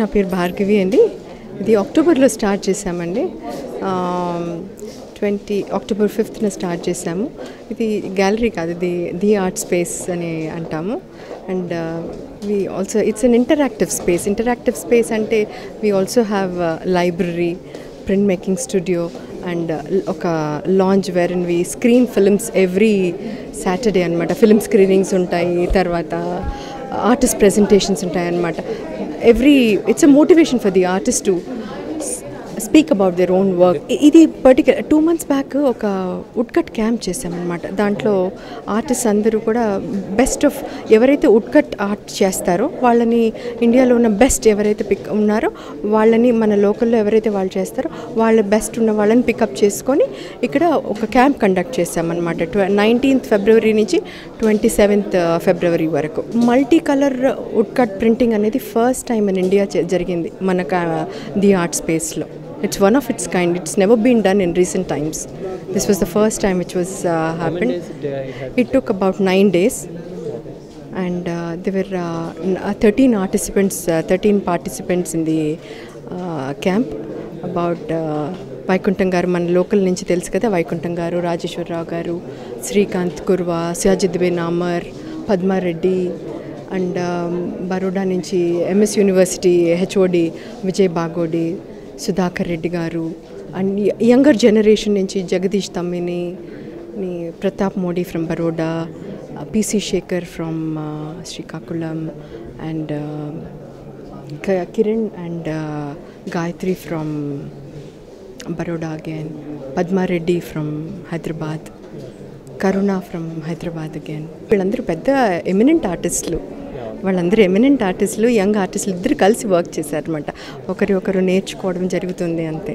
నా పేరు భార్గవి అండి. ఇది అక్టోబర్లో స్టార్ట్ చేశామండి. ట్వంటీ అక్టోబర్ ఫిఫ్త్న స్టార్ట్ చేశాము. ఇది గ్యాలరీ కాదు ఇది ది ఆర్ట్ స్పేస్ అని అంటాము. And we also it's an interactive space interactive space అంటే we also have library print making studio and ఒక lounge where we screen films every Saturday అనమాట film screenings ఉంటాయి తర్వాత ఆర్టిస్ట్ ప్రెజెంటేషన్స్ ఉంటాయన్నమాట. Every it's a motivation for the artist to speak about their own work ఇది particular two months back ఒక woodcut camp చేసామన్నమాట దాంట్లో artist అందరూ కూడా బెస్ట్ ఆఫ్ ఎవరైతే ఉడ్కట్ ఆర్ట్ చేస్తారో వాళ్ళని ఇండియాలో ఉన్న బెస్ట్ ఎవరైతే పిక్ ఉన్నారో వాళ్ళని మన లోకల్లో ఎవరైతే వాళ్ళు చేస్తారో వాళ్ళ బెస్ట్ ఉన్న వాళ్ళని పికప్ చేసుకొని ఇక్కడ ఒక క్యాంప్ కండక్ట్ చేసామన్నమాట ట్వ నైన్టీన్త్ ఫిబ్రవరి నుంచి ట్వంటీ సెవెంత్ ఫిబ్రవరి వరకు. మల్టీ కలర్ ఉడ్కట్ ప్రింటింగ్ అనేది ఫస్ట్ టైం ఇన్ ఇండియా జరిగింది. మన ది ఆర్ట్ స్పేస్లో It's one of its kind. It's never been done in recent times. This was the first time which was uh, happened. It took about nine days, and uh, there were uh, n- uh, 13 participants, uh, 13 participants in the uh, camp. About uh, Vaikuntham గారు మన local నుంచి తెలుసు కదా వైకుంఠం గారు రాజేశ్వరరావు గారు Srikanth Kurva సియాజుద్దీన్ Amar Padmareddy and Baroda నుంచి MS University HOD Vijay Bagodi Sudhakar Reddy గారు and younger generation నుంచి జగదీష్ తమ్మిని ని Pratap Modi from Baroda PC Shekhar from Srikakulam and Kiran and Gayatri from Baroda again Padmareddy from Hyderabad Karuna from Hyderabad again. వీళ్ళందరూ పెద్ద eminent ఆర్టిస్టులు. వాళ్ళందరూ eminent ఆర్టిస్టులు young ఆర్టిస్టులు ఇద్దరు కలిసి వర్క్ చేశారనమాట ఒకరి ఒకరు నేర్చుకోవడం జరుగుతుంది అంతే.